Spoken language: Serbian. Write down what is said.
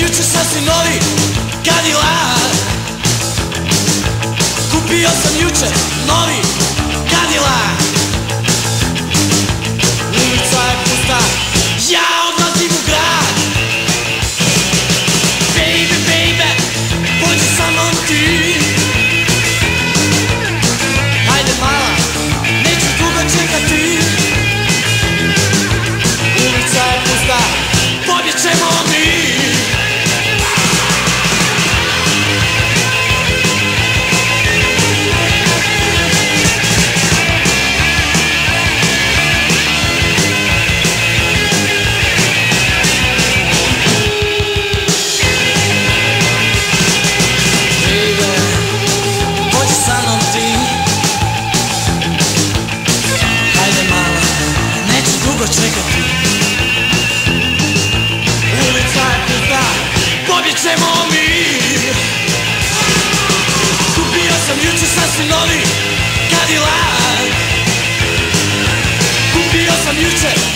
juče sasvim novi Cadillac Kupio sam juče novi Cadillac sasvim novi Cadillac Kupio sam juče novi